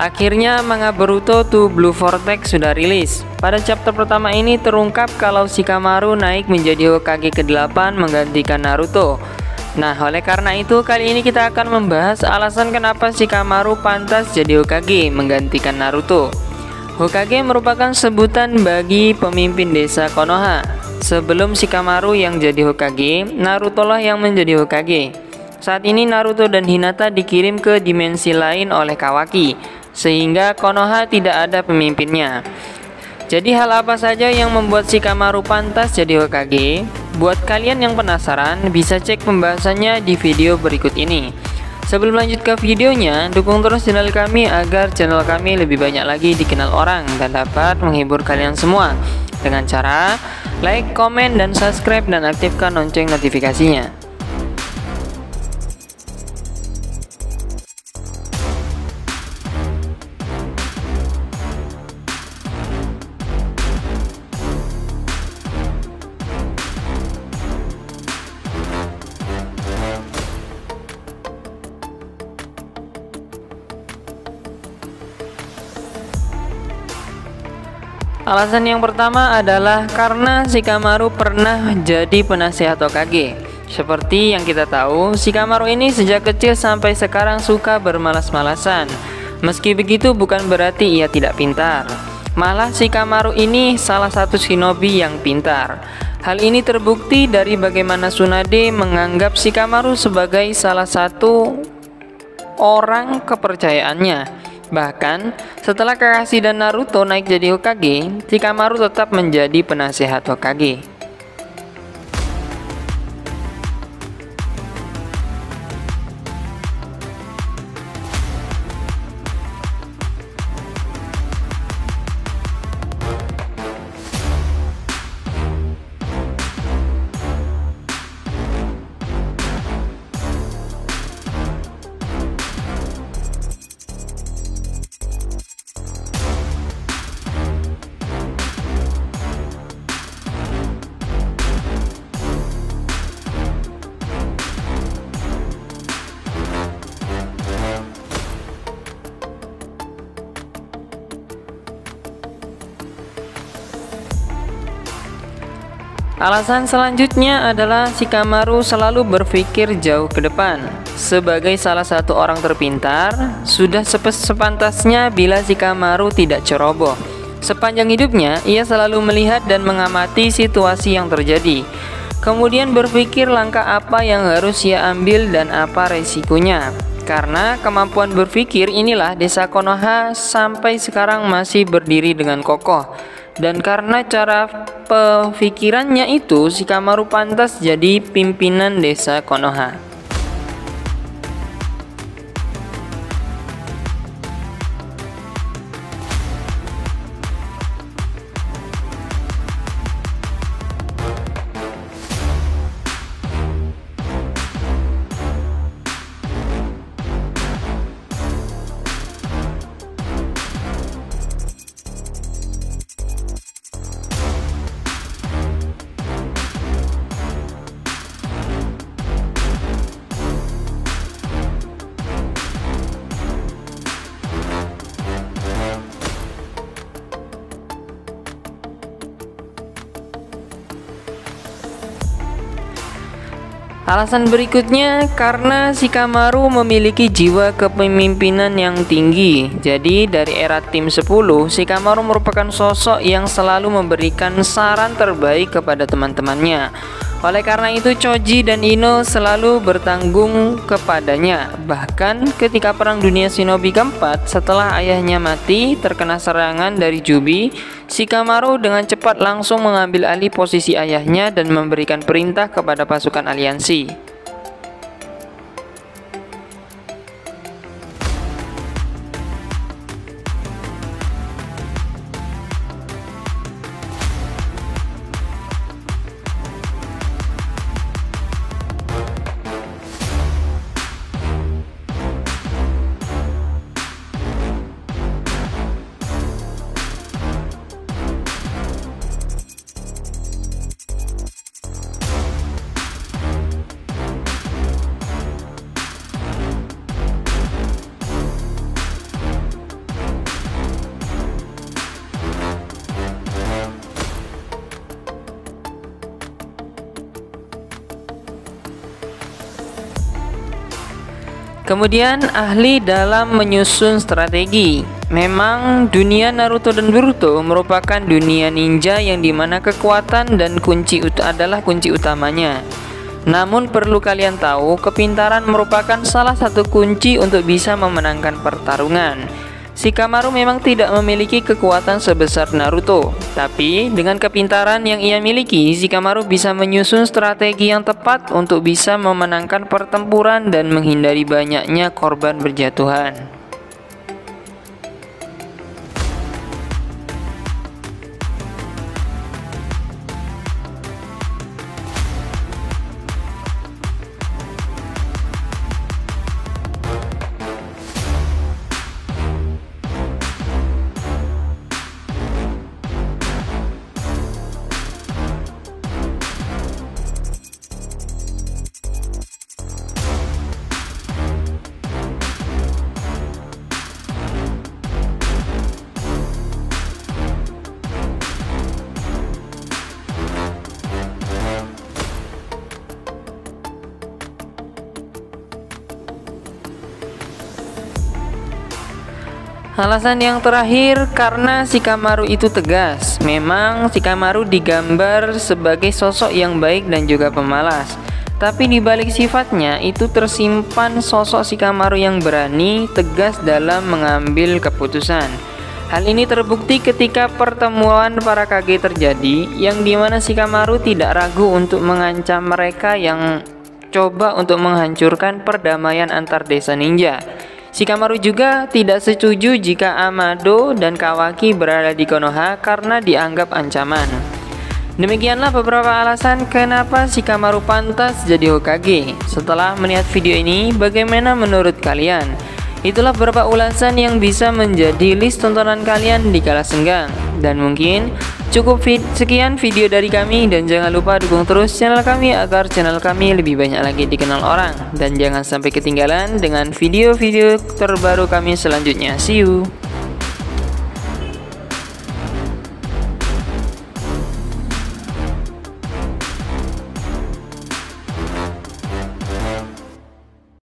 Akhirnya manga Boruto to Blue Vortex sudah rilis. Pada chapter pertama ini terungkap kalau Shikamaru naik menjadi Hokage ke-8 menggantikan Naruto. Nah, oleh karena itu kali ini kita akan membahas alasan kenapa Shikamaru pantas jadi Hokage menggantikan Naruto. Hokage merupakan sebutan bagi pemimpin desa Konoha. Sebelum Shikamaru yang jadi Hokage, Naruto lah yang menjadi Hokage. Saat ini Naruto dan Hinata dikirim ke dimensi lain oleh Kawaki sehingga Konoha tidak ada pemimpinnya. Jadi hal apa saja yang membuat Shikamaru pantas jadi Hokage? Buat kalian yang penasaran, bisa cek pembahasannya di video berikut ini. Sebelum lanjut ke videonya, dukung terus channel kami agar channel kami lebih banyak lagi dikenal orang dan dapat menghibur kalian semua dengan cara like, komen, dan subscribe dan aktifkan lonceng notifikasinya. Alasan yang pertama adalah karena Shikamaru pernah jadi penasihat Hokage. Seperti yang kita tahu, Shikamaru ini sejak kecil sampai sekarang suka bermalas-malasan. Meski begitu bukan berarti ia tidak pintar. Malah Shikamaru ini salah satu shinobi yang pintar. Hal ini terbukti dari bagaimana Tsunade menganggap Shikamaru sebagai salah satu orang kepercayaannya. Bahkan, setelah Kakashi dan Naruto naik jadi Hokage, Shikamaru tetap menjadi penasehat Hokage. Alasan selanjutnya adalah Shikamaru selalu berpikir jauh ke depan. Sebagai salah satu orang terpintar, sudah sepantasnya bila Shikamaru tidak ceroboh. Sepanjang hidupnya, ia selalu melihat dan mengamati situasi yang terjadi. Kemudian berpikir langkah apa yang harus ia ambil dan apa resikonya. Karena kemampuan berpikir inilah desa Konoha sampai sekarang masih berdiri dengan kokoh. Dan karena cara pemikirannya itu, Shikamaru pantas jadi pimpinan desa Konoha. Alasan berikutnya karena Shikamaru memiliki jiwa kepemimpinan yang tinggi. Jadi dari era tim 10, Shikamaru merupakan sosok yang selalu memberikan saran terbaik kepada teman-temannya. Oleh karena itu Choji dan Ino selalu bertanggung kepadanya. Bahkan ketika perang dunia shinobi keempat setelah ayahnya mati terkena serangan dari Jubi Shikamaru dengan cepat langsung mengambil alih posisi ayahnya dan memberikan perintah kepada pasukan aliansi Kemudian ahli dalam menyusun strategi. Memang dunia Naruto dan Boruto merupakan dunia ninja yang di mana kekuatan dan kunci adalah kunci utamanya. Namun perlu kalian tahu, kepintaran merupakan salah satu kunci untuk bisa memenangkan pertarungan. Shikamaru memang tidak memiliki kekuatan sebesar Naruto, tapi dengan kepintaran yang ia miliki, Shikamaru bisa menyusun strategi yang tepat untuk bisa memenangkan pertempuran dan menghindari banyaknya korban berjatuhan. Alasan yang terakhir karena Shikamaru itu tegas. Memang Shikamaru digambar sebagai sosok yang baik dan juga pemalas. Tapi di balik sifatnya itu tersimpan sosok Shikamaru yang berani, tegas dalam mengambil keputusan. Hal ini terbukti ketika pertemuan para kage terjadi yang di mana Shikamaru tidak ragu untuk mengancam mereka yang coba untuk menghancurkan perdamaian antar desa ninja. Shikamaru juga tidak setuju jika Amado dan Kawaki berada di Konoha karena dianggap ancaman. Demikianlah beberapa alasan kenapa Shikamaru pantas jadi Hokage. Setelah melihat video ini, bagaimana menurut kalian? Itulah beberapa ulasan yang bisa menjadi list tontonan kalian di kala senggang. Dan mungkin Cukup vid sekian video dari kami dan jangan lupa dukung terus channel kami agar channel kami lebih banyak lagi dikenal orang dan jangan sampai ketinggalan dengan video-video terbaru kami selanjutnya. See you.